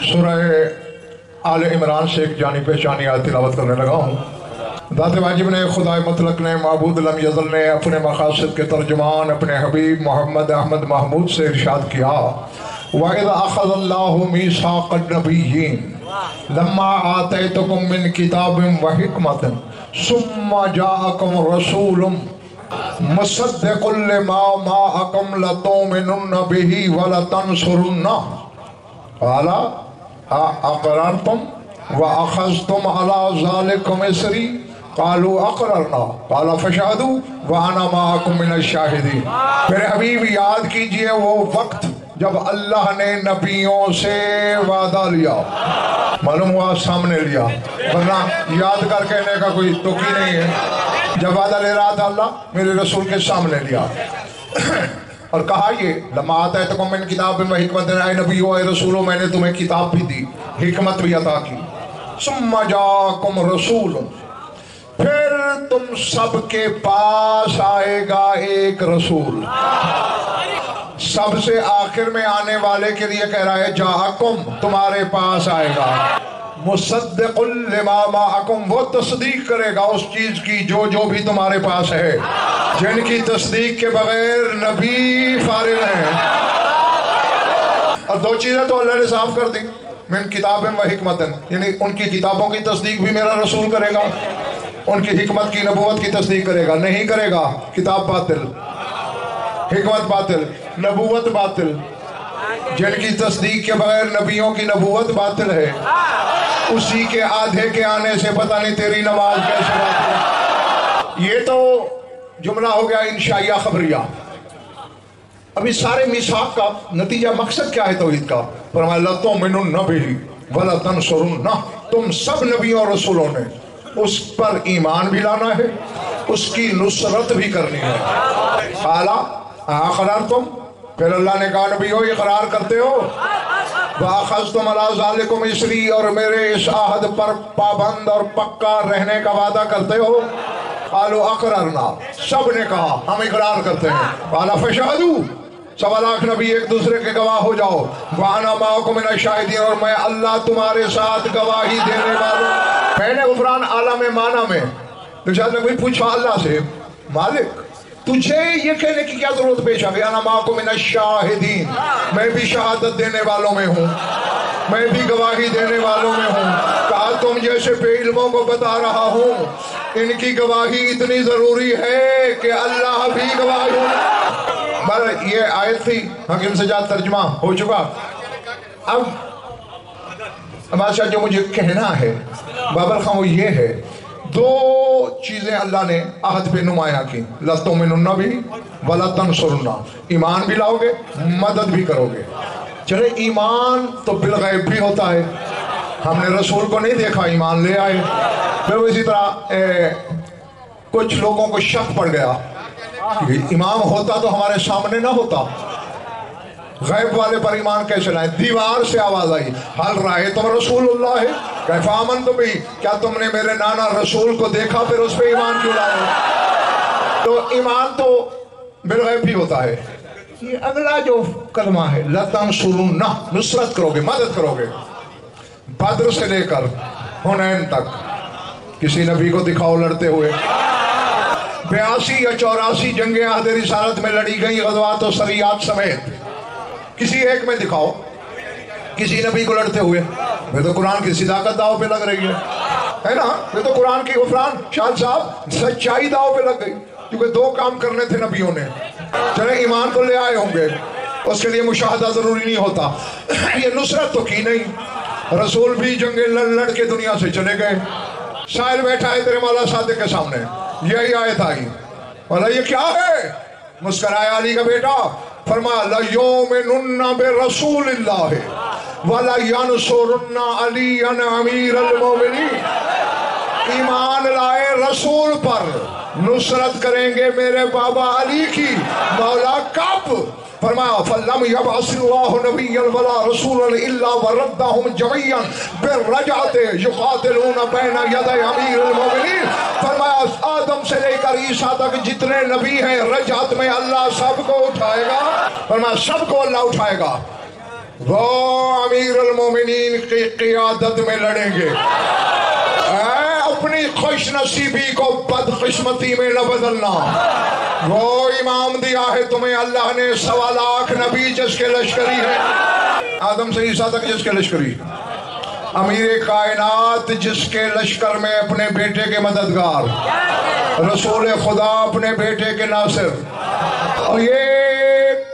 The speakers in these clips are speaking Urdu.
سورہ آل عمران سے ایک جانی پہچانی آیت تلاوت کرنے لگا ہوں۔ ذات واجب نے، خدا مطلق نے، معبود لم یزل نے اپنے مقاصد کے ترجمان، اپنے حبیب محمد احمد محمود سے ارشاد کیا۔ وَإِذَا أَخَذَ اللَّهُ مِيثَاقَ النَّبِيِّينَ، لَمَّا آتَيْتُكُم مِّن كِتَابٍ وَحِكْمَةٍ، ثُمَّ جَاءَكُمْ رَسُولٌ مُصَدِّقٌ لِّمَا مَعَكُمْ لَتُؤْمِنُنَّ بِهِ وَلَتَنصُرُنَّهُ۔ قَالَ اقررتم واخذتم على ذلكم اسری قالوا اقررنا قال فشهدوا وانا معكم من الشاهدين میرے حبیب یاد کیجیے وہ وقت جب اللہ نے نبیوں سے وعدہ لیا معلوم ہوا سامنے لیا ورنہ یاد کر کہنے کا کوئی توقی نہیں ہے جب وعدہ لے رہا تھا اللہ میرے رسول کے سامنے لیا اور کہا یہ، لما آتا ہے تو من کتاب میں حکمت، اے نبی ہو اے رسولو، میں نے تمہیں کتاب بھی دی، حکمت بھی عطا کی۔ ثم جاکم رسول۔ پھر تم سب کے پاس آئے گا ایک رسول۔ سب سے آخر میں آنے والے کے لیے کہہ رہا ہے، جاکم تمہارے پاس آئے گا۔ مصدق لما معکم، وہ تصدیق کرے گا اس چیز کی جو جو بھی تمہارے پاس ہے، جن کی تصدیق کے بغیر نبی فارغ ہیں۔ اور دو چیزیں تو اللہ نے صاف کر دی، من کتاب و حکمت یعنی ان کی کتابوں کی تصدیق بھی میرا رسول کرے گا، ان کی حکمت کی نبوت کی تصدیق کرے گا، نہیں کرے گا، کتاب باطل، حکمت باطل، نبوت باطل۔ جن کی تصدیق کے بغیر نبیوں کی نبوت باطل ہے۔ اسی کے آدھے کے آنے سے پتہ نہیں تیری نماز کیسے یہ تو جملہ ہو گیا انشائیہ خبریہ۔ ابھی سارے میساق کا نتیجہ مقصد کیا ہے توحید کا؟ فرمایا اللہ تو من النبی ولا تنصرن تم سب نبیوں اور رسولوں نے اس پر ایمان بھی لانا ہے، اس کی نصرت بھی کرنی ہے۔ حالا آخرار تم پھر اللہ نے کہا، نبی ہو یہ قرار کرتے ہو۔ وَأَخَذْتُمْ عَلَىٰ ذَلِكُمْ اسری اور میرے اس عہد پر پابند اور پکا رہنے کا وعدہ کرتے ہو۔ قالوا، اقررنا۔ سب نے کہا، ہم اقرار کرتے ہیں۔ قال فشهدوا سوا لاکھ نبی ایک دوسرے کے گواہ ہو جاؤ۔ وانا معکم من الشاہدین اور میں اللہ تمہارے ساتھ گواہی دینے والوں۔ میں نے غفران عالم معنی میں۔ تو شاید کوئی پوچھا اللہ سے، مالک تجھے یہ کہنے کی کیا ضرورت پیش آ گیا انا معکم من الشاہدین. میں بھی شہادت دینے والوں میں ہوں۔ میں بھی گواہی دینے والوں میں ہوں۔ کہا تم جیسے بے علموں کو بتا رہا ہوں، ان کی گواہی اتنی ضروری ہے کہ اللہ بھی گواہی بر یہ آیت تھی حکیم سجاد ترجمہ ہو چکا۔ اب، بادشاہ جو مجھے کہنا ہے، بابر خان، وہ یہ ہے دو چیزیں اللہ نے عہد پہ نمایاں کی۔ لَتُمِنُ النَّبِي وَلَا تَنْصُرُنَّا ایمان بھی لاؤ گے، مدد بھی کرو گے۔ چلے، ایمان تو بالغیب بھی ہوتا ہے۔ ہم نے رسول کو نہیں دیکھا، ایمان لے آئے۔ پھر اسی طرح کچھ لوگوں کو شک پڑ گیا امام ہوتا تو ہمارے سامنے نہ ہوتا۔ غیب والے پر ایمان کیسے لائیں دیوار سے آواز آئی۔ حل رائے تم رسول اللہ ہے کیفا آمن تو بھی کیا تم نے میرے نانا رسول کو دیکھا پھر اس پہ ایمان کیوں لائے؟ تو ایمان تو بالغیب بھی ہوتا ہے۔ یہ اگلا جو کلمہ ہے لَتَنْ سُرُنَّ نصرت کرو گے مدد کرو گے بدر سے لے کر ہنین تک۔ کسی نبی کو دکھاؤ لڑتے ہوئے۔ بیاسی یا چوراسی جنگیں عہد رسالت میں لڑی گئی غزوات و سریات سمیت۔ کسی ایک میں دکھاؤ۔ کسی نبی کو لڑتے ہوئے۔ میں تو قرآن کی صداقت داؤ پہ لگ رہی ہے۔ ہے نا؟ میں تو قرآن کی غفران شاہد صاحب سچائی داؤ پہ لگ گئی۔ کیونکہ دو کام کرنے تھے نبیوں نے۔ چلے ایمان کو لے آئے ہوں گے۔ اس کے لیے مشاہدہ ضروری نہیں ہوتا۔ یہ نصرت تو کی نہیں۔ رسول بھی جنگیں لڑ لڑ کے دنیا سے چلے گئے۔ سائل بیٹھا ہے تیرے مولا صادق کے سامنے۔ یہی آیت آئی۔ مولا، یہ کیا ہے؟ مسکرایا علی کا بیٹا۔ فرما لَيُومِنُنَّ بِرَسُولِ اللَّهِ وَلَيَنْصُرُنَّ عَلِيًّا امیر المومنین ایمان لائے رسول پر۔ نصرت کریں گے میرے بابا علی کی، مولا کب فرمایا، فلم یبعث اللہ نبی ولا رسول الا وردهم جميعا بالرجعت یقاتلون بین ید امیر المومنین فرمایا، آدم سے لے کر عیسیٰ تک جتنے نبی ہیں، رجعت میں اللہ سب کو اٹھائے گا. فرمایا، سب کو اللہ اٹھائے گا۔ وہ امیر المومنین کی قیادت میں لڑیں گے۔ اے اپنی خوش نصیبی کو بدقسمتی میں نہ بدلنا۔ وہ امام دیا ہے تمہیں اللہ نے سوا لاکھ نبی جس کے لشکری ہے آدم سے عیسیٰ تک جس کے لشکری۔ امیر کائنات جس کے لشکر میں اپنے بیٹے کے مددگار۔ رسول خدا اپنے بیٹے کے ناصر۔ اور یہ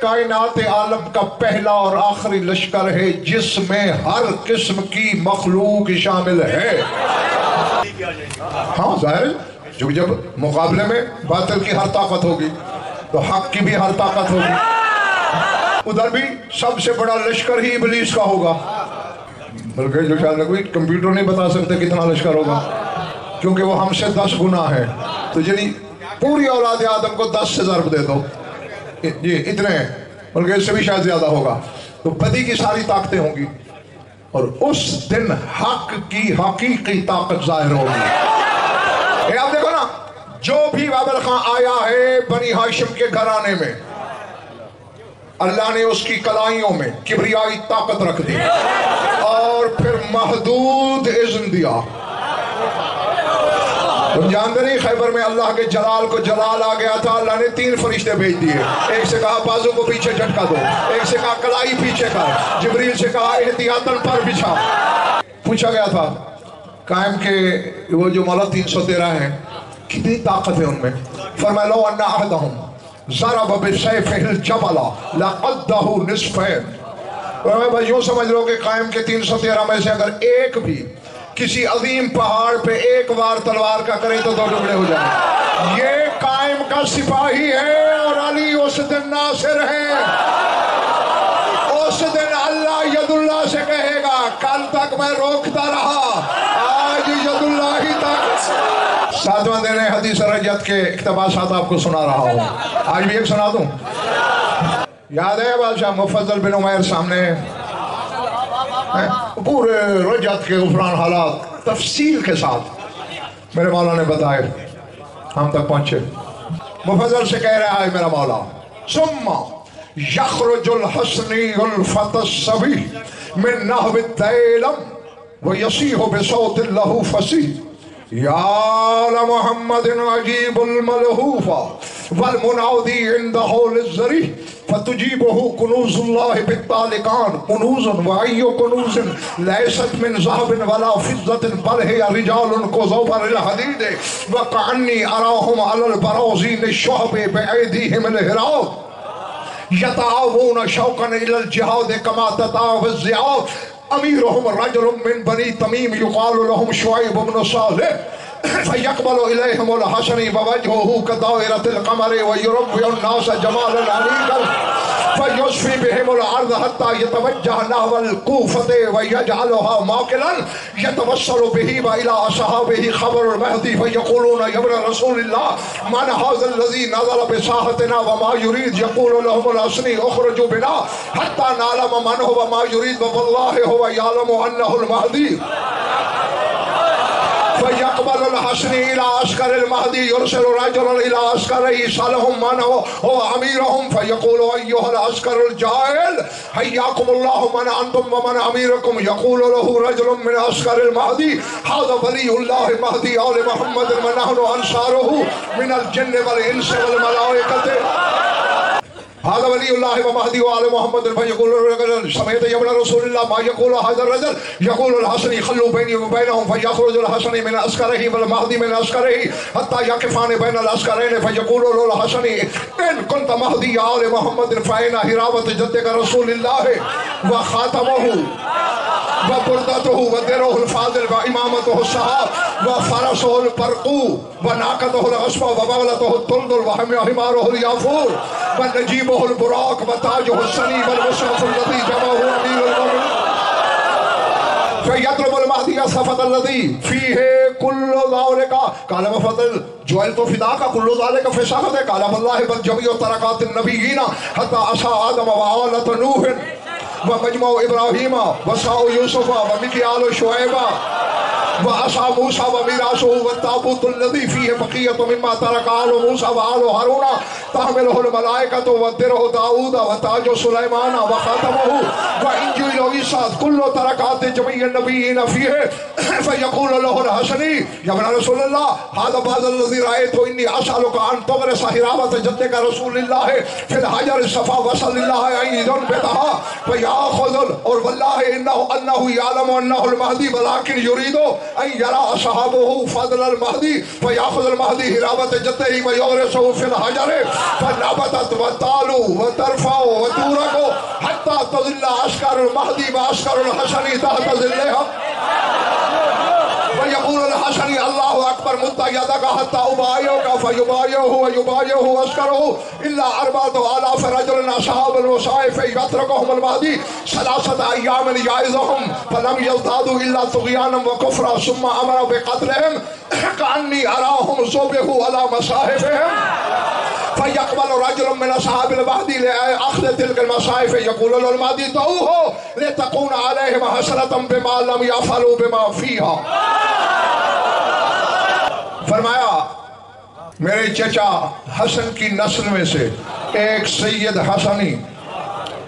کائنات عالم کا پہلا اور آخری لشکر ہے جس میں ہر قسم کی مخلوق شامل ہے۔ ہاں ظاہر ہے چونکہ جب مقابلے میں باطل کی ہر طاقت ہوگی، تو حق کی بھی ہر طاقت ہوگی۔ ادھر بھی سب سے بڑا لشکر ہی ابلیس کا ہوگا۔ بلکہ جو خیال کوئی کمپیوٹر نہیں بتا سکتے کتنا لشکر ہوگا، کیونکہ وہ ہم سے دس گنا ہے۔ تو یعنی پوری اولاد آدم کو دس سے ضرب دے دو۔ جی اتنے ہیں، بلکہ اس سے بھی شاید زیادہ ہوگا۔ تو بدی کی ساری طاقتیں ہوں گی۔ اور اس دن حق کی حقیقی طاقت ظاہر ہوگی۔ آپ دیکھو نا، جو بھی بابر خان آیا ہے بنی ہاشم کے گھرانے میں، اللہ نے اس کی کلائیوں میں کبریائی طاقت رکھ دی اور پھر محدود اذن دیا۔ جانتے نہیں خیبر میں اللہ کے جلال کو جلال آ گیا تھا، اللہ نے تین فرشتے بھیج دیے۔ ایک سے کہا، بازو کو پیچھے جھٹکا دو۔ ایک سے کہا، کلائی پیچھے کر۔ جبریل سے کہا احتیاطن پر بچھا۔ پوچھا گیا تھا، قائم کے وہ جو مولا تین سو تیرہ ہیں، کتنی طاقت ہے ان میں؟ فرمایا، لو انا احدہم ضرب بسیفہ الجبل لقدہ نصفین۔ فرمایا بھائی یوں سمجھ لو کہ قائم کے تین سو تیرہ میں سے اگر ایک بھی کسی عظیم پہاڑ پہ ایک بار تلوار کا کرے تو دو ٹکڑے ہو جائیں۔ یہ قائم کا سپاہی ہے اور علی اس دن ناصر ہے۔ اس دن اللہ ید اللہ سے کہے گا، کل تک میں روکتا رہا، آج ید اللہ ہی تک۔ ساتواں دن حدیث رجت کے اقتباسات آپ کو سنا رہا ہوں۔ آج بھی ایک سنا دوں۔ یاد ہے بادشاہ مفضل بن عمیر سامنے پورے رجت کے غفران حالات تفصیل کے ساتھ میرے مولا نے بتائے۔ ہم تک پہنچے۔ مفضل سے کہہ رہا ہے میرا مولا، ثم یخرج الحسنی الفت الصبی من نحو الدیلم ویسیح بصوت اللہ فسیح یا لمحمد عجیب الملحوفہ والمناودي عند حول الزري فتجيبه كنوز الله بالطالقان. كنوز وأي كنوز ليست من ذهب ولا فضة بل هي رجال كزبر الحديد. وكأني أراهم على البرازين الشعب بأيديهم الهراب. يتعاون شوقا إلى الجهاد كما تتعاون الزعاب أميرهم رجل من بني تميم يقال لهم شعيب بن صالح. فیقبل الیہم الحسنی ووجہو کدائرت القمر ویربی الناس جمال العلیقل فیصفی بهم العرض حتی یتوجہ نحو القوفت ویجعلها ماکلا یتوصل به و الى اصحابه خبر المہدی فیقولون یبن رسول اللہ من هذا الذي نظر بساحتنا وما يريد يقول لهم الحسنی اخرجوا بنا حتی نعلم من هو ما يريد والله هو يعلم انه المهدی فيقبل الحسن الى عسكر المهدي يرسل رجلا الى عسكره صالحهم من هو, هو اميرهم فيقول ايها العسكر الجاهل حياكم الله من انتم ومن اميركم يقول له رجل من عسكر المهدي هذا ولي الله مهدي آل محمد ونحن انصاره من الجن والانس والملائكه هذا ولي الله ومهدي وآل محمد فيقول الرجل سمعت يا رسول الله ما يقول هذا الرجل؟ يقول الحسن خلوا بيني وبينهم فيخرج الحسن من عسكره والمهدي من عسكره حتى يقفان بين العسكرين فيقول له الحسن إن كنت مهدي يا آل محمد فإن هرابة جدك رسول الله وخاتمه. وبردته ودره الفاضل وإمامته الصحاب وفرسه البرقو وناقته الغصب وبولته الطلد وحماره اليافور ونجيبه البراق وتاجه السني والمصحف الذي جمعه أمير المؤمنين فيطلب المهدي صفت الذي فيه كل ذلك قال مفضل جوال تو فدا کا كل ذلك في صفت قال والله بل جميع طرقات النبيين حتى عصى آدم وعالة نوح. ومجمع ابراہیم وساؤ یوسف ومکیال شعیبہ وعصا موسى وميراثه والتابوت الذي فيه بقية مما ترك آل موسى وآل هارون. تحمله الملائكة ودره داود وتاج سليمان وخاتمه. وإنجيل عيسى كل تركات جميع النبيين فيه. فيقول له الحسني، يا ابن رسول الله، هذا بعض الذي رأيته إني أسألك أن تغرس حرابة جدك رسول الله في الحجر الصفا، وصل الله أن يدن بها. فيأخذ، اور والله إنه أنه يعلم أنه المهدي، ولكن يريد أن يرى صحابہ فضل المهدي فيأخذ المهدي حرابة جده ويغرسه فی الحجر، فنبتت وتالو وترفع حتی حتى تظل المہدی و وأشكر الحسنی تحت ظلها ويقول الحسن الله أكبر مد يدك حتى أبايعك فيبايعه ويبايعه أشكره إلا أربعة آلاف رجل أصحاب المصائف يتركهم المهدي ثلاثة أيام يعظهم فلم يزدادوا إلا طغيانا وكفرا ثم أمر بقتلهم كأني أراهم صبحوا على مصاحفهم فيقبل رجل من أصحاب المهدي لأخذ تلك المصاحف يقول له المهدي دعوه لتكون عليهم حسنة بما لم يفعلوا بما فيها فرمایا، میرے چچا حسن کی نسل میں سے ایک سید حسنی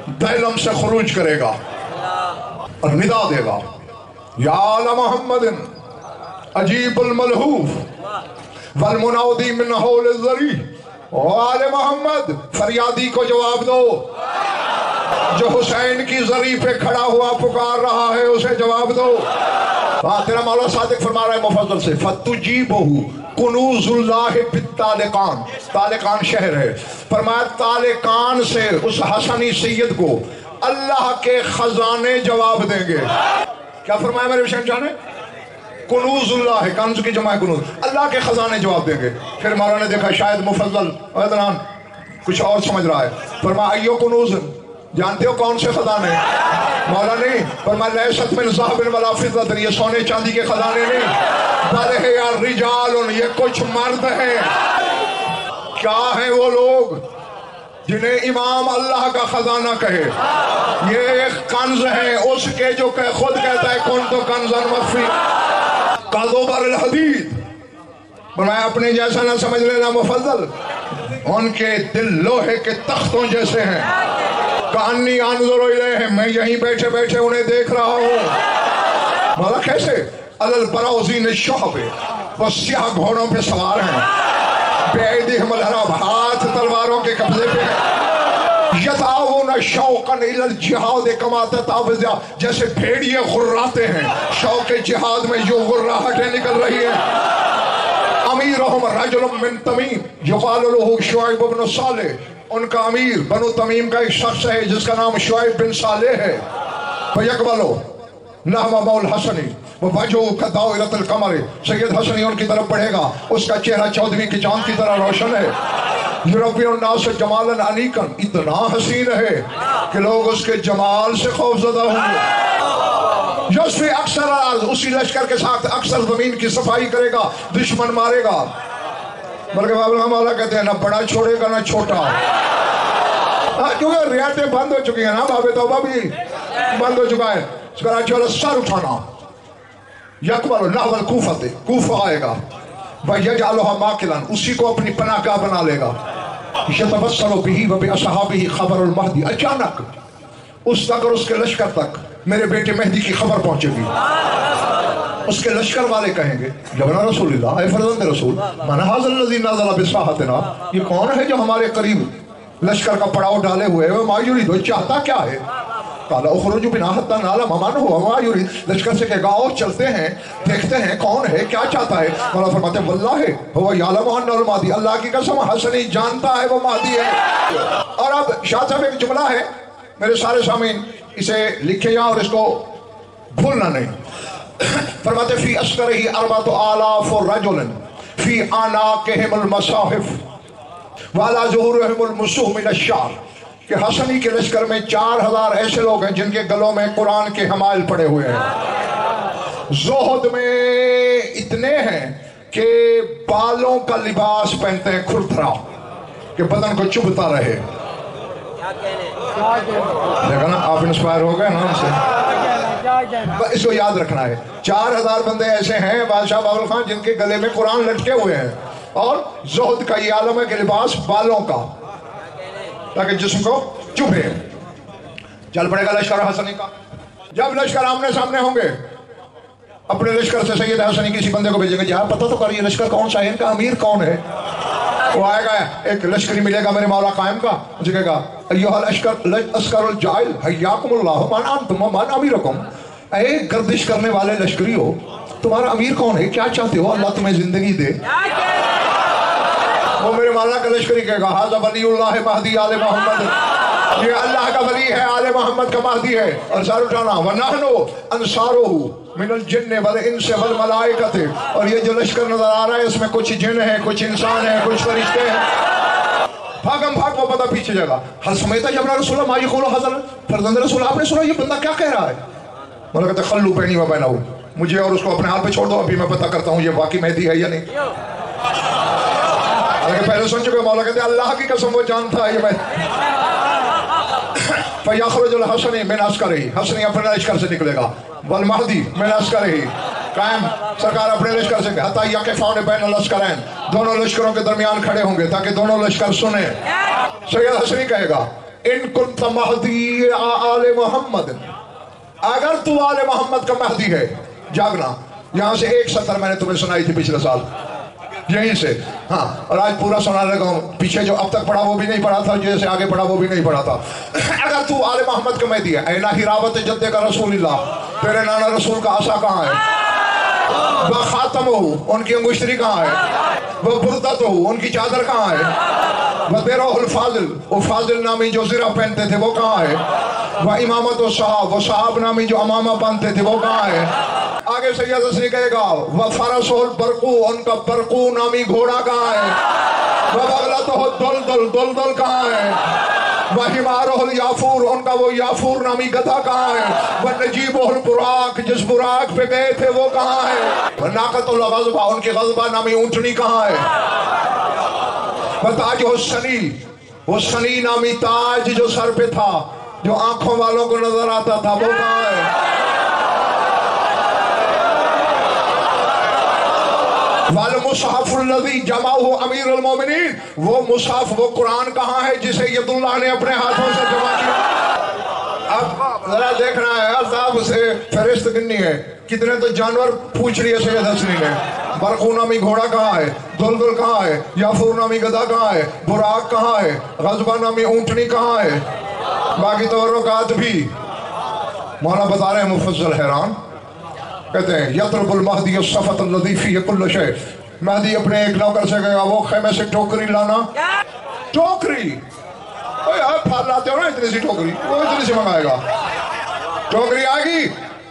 دیلم سے خروج کرے گا اور ندا دے گا۔ یا آل محمد، عجیب الملحوف والمناودی من حول الزری آل محمد، فریادی کو جواب دو۔ جو حسین کی زری پہ کھڑا ہوا پکار رہا ہے، اسے جواب دو۔ ہاں تیرا مولا صادق فرما رہا ہے، مفضل سے۔ فتجیبہو کنوز اللہ بالتالقان تالقان شہر ہے۔ فرمایا تالقان سے، اس حسنی سید کو اللہ کے خزانے جواب دیں گے۔ کیا فرمایا میرے بشن جانے کنوز اللہ ہے کنز کی جمع کنوز اللہ کے خزانے جواب دیں گے۔ پھر مولا نے دیکھا، شاید مفضل ادران کچھ اور سمجھ رہا ہے۔ فرمایا، ایو کنوز جانتے ہو کون سے خزانے مولا نہیں فرمایا لیست من صاحب ولا فضت یہ سونے چاندی کے خزانے نہیں بل ہے یا رجال یہ کچھ مرد ہیں۔ کیا ہیں وہ لوگ جنہیں امام اللہ کا خزانہ کہے؟ یہ ایک کنز ہے اس کے جو کہ خود کہتا ہے کون تو کنزن مخفی قضوبر الحدید۔ فرمایا اپنے جیسا نہ سمجھ لینا مفضل، ان کے دل لوہے کے تختوں جیسے ہیں۔ کہانی آنظر الیہ، میں یہیں بیٹھے بیٹھے انہیں دیکھ رہا ہوں۔ مولا کیسے؟ علل براؤزین شعبے وہ سیاہ گھوڑوں پہ سوار ہیں۔ بیدہم الحراب، ہاتھ تلواروں کے قبضے پہ یتعاون شوقا الى الجہاد کما تتعوذ جیسے بھیڑیے غراتے ہیں، شوق جہاد میں جو غراہٹیں نکل رہی ہیں۔ امیرہم رجل من تمیم، یقال له شعیب بن صالح ان کا امیر بنو تمیم کا ایک شخص ہے، جس کا نام شعیب بن صالح ہے۔ فیقبلو نحو مول حسنی وہ بجو کا داؤرت القمر۔ سید حسنی ان کی طرف پڑھے گا۔ اس کا چہرہ چودویں کی چاند کی طرح روشن ہے۔ یورپی الناس جمالا علیکن اتنا حسین ہے کہ لوگ اس کے جمال سے خوف زدہ ہوں گے۔ یوسفی اکثر اسی لشکر کے ساتھ اکثر زمین کی صفائی کرے گا، دشمن مارے گا۔ بلکہ بابا مولا کہتے ہیں، نہ بڑا چھوڑے گا نہ چھوٹا۔ ہاں، کیونکہ ریاٹیں بند ہو چکی ہیں نا، بابے توبہ بھی بند ہو چکا ہے۔ اس کا راجی والا سر اٹھانا۔ یکبر نحو کوفت کوفہ آئے گا۔ وَيَجْعَلُهَا مَاكِلًا اسی کو اپنی پناہ کا بنا لے گا۔ يَتَبَسَّلُ بِهِ وَبِأَصْحَابِهِ خبر المہدی۔ اچانک، اس تک اور اس کے لشکر تک میرے بیٹے مہدی کی خبر پہنچے گی۔ اس کے لشکر والے کہیں گے، جبنا رسول اللہ، اے فرزند رسول، من حاضر الذی نازل بساحتنا یہ کون ہے جو ہمارے قریب لشکر کا پڑاؤ ڈالے ہوئے وہ ما یرید، وہ چاہتا کیا ہے؟ قال، اخرجوا بنا حتى نعلم من هو ما يريد لشکر سے کہے گا اور چلتے ہیں، دیکھتے ہیں کون ہے، کیا چاہتا ہے؟ مولا فرماتے ہیں، واللہ هو يعلم ان المهدي اللہ کی قسم حسنی جانتا ہے، وہ مہدی ہے۔ اور اب شاہ صاحب، ایک جملہ ہے، میرے سارے سامعین، اسے لکھے یہاں اور اس کو بھولنا نہیں۔ فرماتے فی اسکرہی اربات آلاف رجل فی آناکہم المصاحف والا ظہورہم المسوح من الشعر، کہ حسنی کے لشکر میں چار ہزار ایسے لوگ ہیں جن کے گلوں میں قرآن کے حمائل پڑے ہوئے ہیں۔ زہد میں اتنے ہیں کہ بالوں کا لباس پہنتے ہیں کھرترا کہ بدن کو چبھتا رہے۔ دیکھا نا، آپ انسپائر ہو گئے نا ہم سے۔ اس کو یاد رکھنا ہے۔ چار ہزار بندے ایسے ہیں بادشاہ بابل خان جن کے گلے میں قرآن لٹکے ہوئے ہیں۔ اور زہد کا یہ عالم ہے کہ لباس بالوں کا۔ تاکہ جسم کو چبھے۔ چل پڑے گا لشکر حسنی کا۔ جب لشکر آمنے سامنے ہوں گے، اپنے لشکر سے سید حسنی کسی بندے کو بھیجیں گے جہاں پتہ تو کر یہ لشکر کون سا ہے، ان کا امیر کون ہے؟ وہ آئے گا، ایک لشکری ملے گا میرے مولا قائم کا۔ مجھے کہے گا ایوہ الاشکر اسکر الجائل حیاکم اللہ من انتم من امیرکم۔ اے گردش کرنے والے لشکری ہو تمہارا امیر کون ہے؟ کیا چاہتے ہو؟ اللہ تمہیں زندگی دے۔ وہ میرے مولا کا لشکری کہے گا حاضر ولی اللہ مہدی آل محمد. یہ اللہ کا ولی ہے، آل محمد کا مہدی ہے۔ اور سار اٹھانا وَنَحْنُ أَنصَارُهُ من الجن والانس والملائکت اور یہ جو لشکر نظر آ رہا ہے، اس میں کچھ جن ہیں، کچھ انسان ہیں، کچھ فرشتے ہیں۔ بھاگم، بھاگ، وہ بندہ پیچھے جائے گا۔ حل سمیتا جب رسول اللہ ما یقولو حضر فرزند رسول، آپ نے سنا یہ بندہ کیا کہہ رہا ہے؟ مولا کہتے خلو بینی و بینہو مجھے اور اس کو اپنے حال پہ چھوڑ دو، ابھی میں پتہ کرتا ہوں یہ واقعی مہدی ہے یا نہیں۔ حالانکہ پہلے سن چکے مولا، کہتے اللہ کی قسم وہ جانتا ہے یہ میں۔ فیاخرج الحسنی من اسکرہی حسنی اپنے لشکر سے نکلے گا۔ والمہدی من اسکرہی قائم، سرکار اپنے لشکر سے حتی یقفان بین الاسکرین دونوں لشکروں کے درمیان کھڑے ہوں گے تاکہ دونوں لشکر سنیں۔ سید حسنی کہے گا، ان کنت مہدی آل محمد۔ اگر تو آل محمد کا مہدی ہے، جاگنا۔ یہاں سے ایک سطر میں نے تمہیں سنائی تھی پچھلے سال۔ یہیں سے۔ ہاں اور آج پورا سنا لگا ہوں پیچھے جو اب تک پڑھا وہ بھی نہیں پڑھا تھا، جیسے آگے پڑھا وہ بھی نہیں پڑھا تھا۔ اگر تو آل محمد کا مہدی ہے اینا ہی راوت جدے کا رسول اللہ۔ تیرے نانا رسول کا عصا کہاں ہے؟ وہ خاتم ہو، ان کی انگشتری کہاں ہے؟ وہ بردت ہو، ان کی چادر کہاں ہے؟ وہ تیرہ الفاضل وہ فاضل نامی جو زرہ پہنتے تھے، وہ کہاں ہے؟ وہ امامت و صحاب، وہ صحاب نامی جو امامہ پہنتے تھے، وہ کہاں ہے آگے سید حسنی کہے گا، وہ فرس برقو ان کا برقو نامی گھوڑا کہاں ہے؟ وہ بغلت ہو دل دل دل دل کہاں ہے؟ وہ ہمارہ یافور، ان کا وہ یافور نامی گدھا کہاں ہے؟ وہ نجیب البراق جس براق پہ گئے تھے، وہ کہاں ہے؟ وہ ناقت الغضبہ ان کی غضبہ نامی اونٹنی کہاں ہے؟ وہ تاج حسنی حسنی نامی تاج جو سر پہ تھا جو آنکھوں والوں کو نظر آتا تھا، وہ کہاں ہے؟ والمصحف الذي جمعه امیر المومنین، وہ مصحف، وہ قرآن کہاں ہے جسے ید اللہ نے اپنے ہاتھوں سے جمع کیا؟ اب ذرا دیکھنا ہے صاحب اسے فرشت گننی ہے۔ کتنے تو جانور پوچھ رہی ہے سید حسنی نے۔ برقو نامی گھوڑا کہاں ہے؟ دلدل کہاں ہے؟ یافور نامی گدھا کہاں ہے؟ براق کہاں ہے؟ غزبہ نامی اونٹنی کہاں ہے؟ باقی تورکات بھی مولا بتا رہے ہیں مفضل حیران کہتے ہیں، یطرب المہدی الصفت اللذی کل شے مہدی اپنے ایک نوکر سے کہا وہ خیمے سے ٹوکری لانا۔ ٹوکری اوہ یار پھال لاتے ہو نا، اتنی سی ٹوکری وہ اتنی سی منگائے گا۔ ٹوکری آگی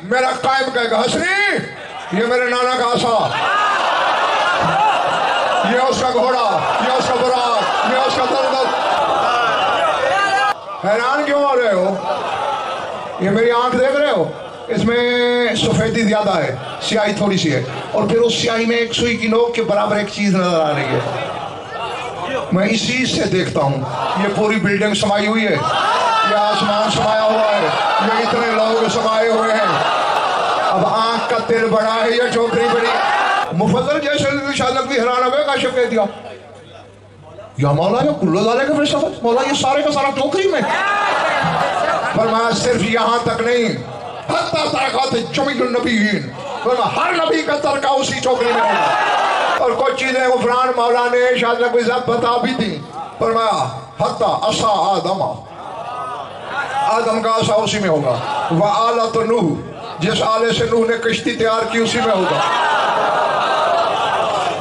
میرا قائم کہے گا حسنی یہ میرے نانا کا آسا۔ یہ اس کا گھوڑا یہ اس کا براق یہ اس کا دلدل حیران کیوں ہو رہے ہو؟ یہ میری آنکھ دیکھ رہے ہو؟ اس میں سفیدی زیادہ ہے، سیاہی تھوڑی سی ہے۔ اور پھر اس سیاہی میں ایک سوئی کی نوک کے برابر ایک چیز نظر آ رہی ہے۔ میں اسی سے دیکھتا ہوں۔ یہ پوری بلڈنگ سمائی ہوئی ہے۔ یہ آسمان سمایا ہوا ہے۔ یہ اتنے لوگ سمائے ہوئے ہیں۔ اب آنکھ کا تل بڑا ہے یا چوکری بڑی؟ مفضل جیسے شادق بھی حیران ہوئے، کاشف کہہ دیا۔ یا مولا یہ کلو دالے کا فرشتہ مولا یہ سارے کا سارا ٹوکری میں فرمایا صرف یہاں تک نہیں، حتی ترکات جمیل النبیین۔ فرمایا ہر نبی کا ترکہ اسی ٹوکری میں ہوگا اور کچھ چیزیں غفران مولا نے شاید نے کوئی ذات بتا بھی تھی فرمایا حتی اصا آدم۔ آدم کا اصا اسی میں ہوگا۔ وآلت نوح۔ جس آلے سے نوح نے کشتی تیار کی اسی میں ہوگا۔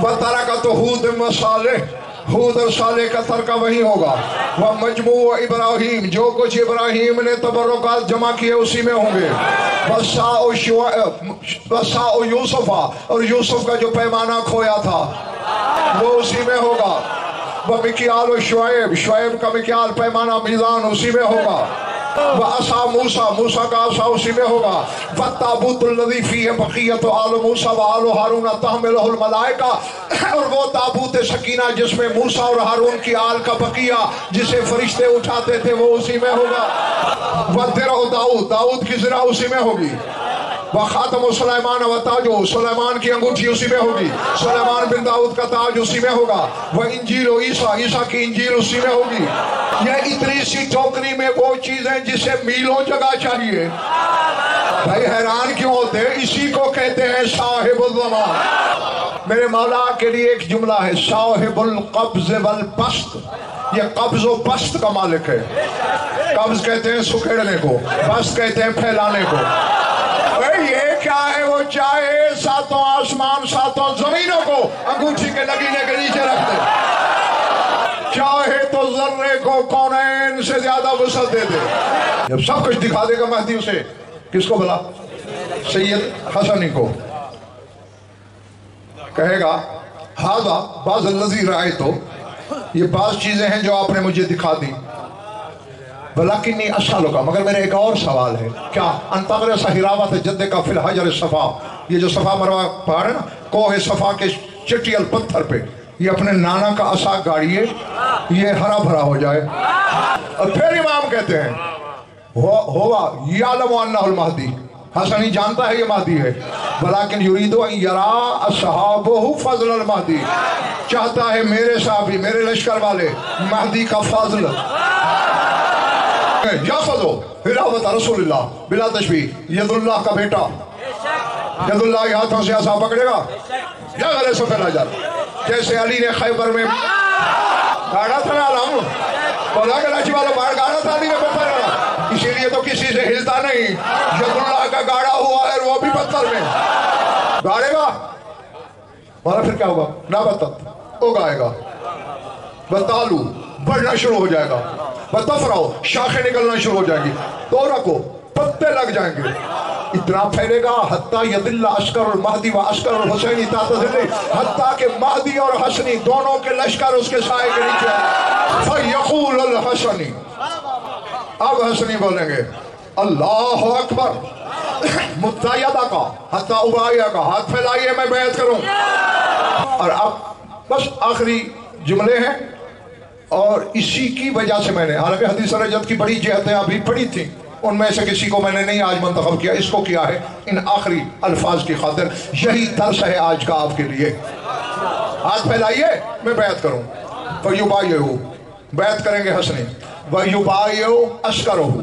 وَتَرَكَتُ حُودٍ وَصَالِحٍ حود اور صالح کا ترکہ وہی ہوگا۔ وہ مجموع ابراہیم، جو کچھ ابراہیم نے تبرکات جمع کیے اسی میں ہوں گے۔ وسا یوسفہ اور یوسف کا جو پیمانہ کھویا تھا، وہ اسی میں ہوگا۔ وہ مکیال و شعیب شعیب کا مکیال پیمانہ میزان اسی میں ہوگا۔ وہ اصا موسیٰ موسیٰ کا اصا اسی میں ہوگا۔ وَتَّابُوتُ الَّذِي فِيهِ بَقِيَّةُ آلُ مُوسَى وَآلُ حَارُونَ تَحْمِلُهُ الْمَلَائِكَ اور وہ تابوت سکینہ جس میں موسیٰ اور حارون کی آل کا بقیہ جسے فرشتے اٹھاتے تھے، وہ اسی میں ہوگا۔ وَدِرَهُ داؤد داؤد کی ذرا اسی میں ہوگی۔ وہ خاتم سلیمان و تاجو سلیمان کی انگوٹھی اسی میں ہوگی۔ سلیمان بن داؤد کا تاج اسی میں ہوگا۔ وہ انجیل و عیسیٰ عیسیٰ کی انجیل اسی میں ہوگی۔ یہ اتنی سی ٹوکری میں وہ چیزیں جسے میلوں جگہ چاہیے۔ بھائی حیران کیوں ہوتے ہیں؟ اسی کو کہتے ہیں صاحب الزمان میرے مولا کے لیے ایک جملہ ہے، صاحب القبض والبسط۔ یہ قبض و بسط کا مالک ہے۔ قبض کہتے ہیں سکڑنے کو، بسط کہتے ہیں پھیلانے کو۔ یہ کیا ہے؟ وہ چاہے ساتوں آسمان، ساتوں زمینوں کو انگوٹھی کے لگینے کے نیچے رکھ دے چاہے تو ذرے کو کونین سے زیادہ وسعت دے دے۔ جب سب کچھ دکھا دے گا مہدی اسے، کس کو بلا؟ سید حسنی کو۔ کہے گا ہاضا بعض اللذی رائے تو یہ بعض چیزیں ہیں جو آپ نے مجھے دکھا دی بلاکنی اشالو اچھا کا مگر میرے ایک اور سوال ہے۔ کیا انتغر سہراوت جدے کا فی الحجر صفا؟ یہ جو صفا مروا پہاڑ ہے نا، کوہ صفا کے چٹیل پتھر پہ۔ یہ اپنے نانا کا عصا گاڑیے، یہ ہرا بھرا ہو جائے۔ اور پھر امام کہتے ہیں ہوا یعلم انہ المہدی۔ حسنی جانتا ہے یہ مہدی ہے۔ بلیکن یریدو ان یرا اصحابہ فضل المہدی۔ چاہتا ہے میرے صحابی، میرے لشکر والے، مہدی کا فضل۔ یا فضو حلاوت رسول اللہ بلا تشبیح ید اللہ کا بیٹا۔ ید اللہ کے ہاتھوں سے ایسا پکڑے گا۔ یا غلے سے پھیلا جاتا جیسے علی نے خیبر میں گاڑا تھا نا علم بولا کہ لاچی والا باہر گاڑا تھا علی میں پتھر گاڑا اسی لیے تو کسی سے ہلتا نہیں۔ ید اللہ کا گاڑا ہوا ہے، وہ بھی پتھر میں۔ گاڑے گا؟ مانا پھر کیا ہوگا؟ نہ بتت وہ گائے گا۔ بتالو۔ بڑھنا شروع ہو جائے گا۔ بتفراؤ شاخیں نکلنا شروع ہو جائیں گی۔ تو رکھو، پتے لگ جائیں گے۔ اتنا پھیلے گا، حتیٰ ید اللہ اشکر المہدی و اشکر الحسینی تاتذلی حتیٰ کہ مہدی اور حسنی دونوں کے لشکر اس کے سائے کے نیچے فیقول الحسنی اب حسنی بولیں گے۔ اللہ اکبر۔ متعیدہ کا، حتیٰ ابائیہ کا۔ ہاتھ پھیلائیے، میں بیعت کروں۔ اور اب بس آخری جملے ہیں۔ اور اسی کی وجہ سے میں نے حالانکہ حدیث رجت کی بڑی جہتیں ابھی پڑھی تھیں، ان میں سے کسی کو میں نے نہیں آج منتخب کیا، اس کو کیا ہے؟ ان آخری الفاظ کی خاطر، یہی درس ہے آج کا آپ کے لیے۔ ہاتھ پھیلائیے، میں بیعت کروں۔ وَيُبَائِيُ بیعت کریں گے حسنی۔ وَيُبَائِيُ أَشْكَرُهُ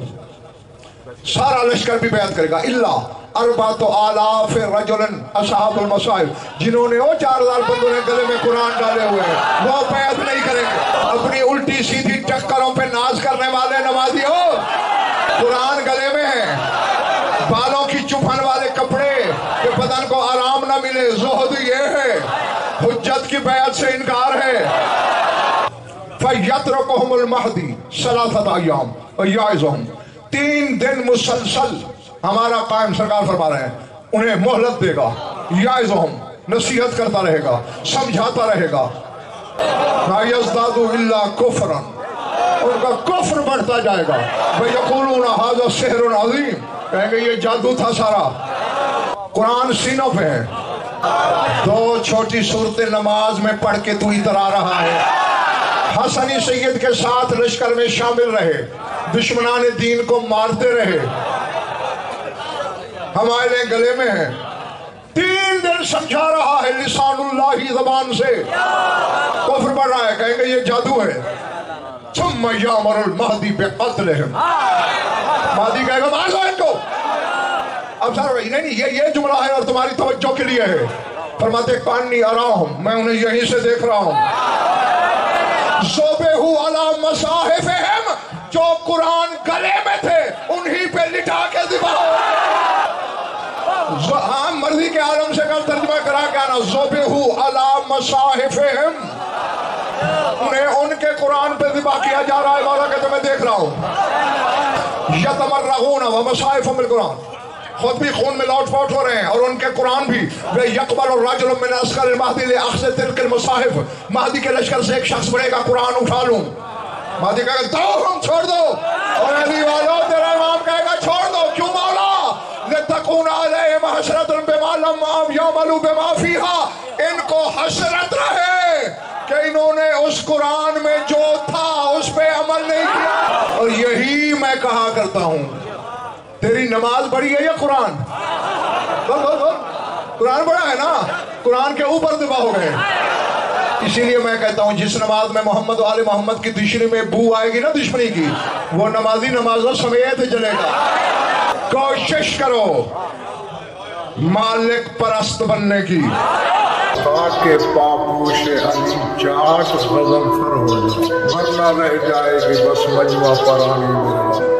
سارا لشکر بھی بیعت کرے گا۔ اللہ اربات آلاف رجلن اصحاب المصائب، جنہوں نے وہ چار ہزار بندوں نے گلے میں قرآن ڈالے ہوئے ہیں۔ وہ بیعت نہیں کریں گے۔ اپنی الٹی سیدھی ٹکروں پہ ناز کرنے والے نمازی ہو قرآن گلے میں ہے بالوں کی چپن والے کپڑے کہ بدن کو آرام نہ ملے۔ زہد یہ ہے، حجت کی بیعت سے انکار ہے۔ فَيَتْرَقُهُمُ الْمَحْدِي صَلَاثَةَ آیام وَيَعِزُهُمْ تین دن مسلسل ہمارا قائم سرکار فرما رہے ہیں، انہیں محلت دے گا یعظہم نصیحت کرتا رہے گا، سمجھاتا رہے گا۔ یزدادو الا کفرا ان کا کفر بڑھتا جائے گا۔ وَيَقُولُونَ هَذَا سِحْرٌ عَظِيمٌ کہیں گے یہ جادو تھا سارا۔ قرآن سینوں پہ ہے۔ دو چھوٹی صورت نماز میں پڑھ کے تو اتر آ رہا ہے۔ حسنی سید کے ساتھ لشکر میں شامل رہے۔ دشمنان دین کو مارتے رہے۔ ہمارے گلے میں ہیں تین دن سمجھا رہا ہے لسان اللہ ہی زبان سے۔ کفر بڑھ رہا ہے، کہیں گے یہ جادو ہے۔ ثم یامر المہدی بے قتلہم مہدی کہے گا مار دو ان کو۔ اب سر نہیں نہیں، یہ یہ جملہ ہے اور تمہاری توجہ کے لیے ہے۔ فرماتے کانی ارام میں انہیں یہیں سے دیکھ رہا ہوں۔ زوبے ہو علا مساحفہم جو قرآن گلے میں تھے، انہی پہ لٹا کے دبا ہاں مرضی کے عالم سے کل ترجمہ کرا کے آنا زوبے ہو علا مساحفہم انہیں ان کے قرآن پہ ذبح کیا جا رہا ہے، مولا کہتے میں دیکھ رہا ہوں۔ یتمرغون و مصائف من القرآن۔ خود بھی خون میں لوٹ پوٹ ہو رہے ہیں، اور ان کے قرآن بھی۔ وہ یقبل الرجل من اسکر المہدی لے اخذ تلک المصاحف۔ مہدی کے لشکر سے ایک شخص بڑے گا، قرآن اٹھا لوں۔ مہدی کہے گا دو ہم چھوڑ دو۔ اور علی والو، تیرا امام کہے گا، چھوڑ دو۔ کیوں مولا؟ لتکون علیہم حسرت بما لم یعملوا بما فیہا ان کو حسرت رہے کہ انہوں نے اس قرآن میں جو تھا، اس پہ عمل نہیں کیا۔ اور یہی میں کہا کرتا ہوں۔ تیری نماز بڑی ہے یا قرآن؟ بل بل بل قرآن پڑھا ہے نا؟ قرآن کے اوپر دبا ہو گئے۔ اسی لیے میں کہتا ہوں، جس نماز میں محمد والے محمد کی دشنی میں بو آئے گی نا دشمنی کی، وہ نمازی نمازوں سمیت جلے گا۔ کوشش کرو۔ مالک پرست بننے کی۔ خاک کے پاپوش علی چاٹ غضب فر ہو جائے۔ ورنہ رہ جائے گی، بس مجمع پرانی میرا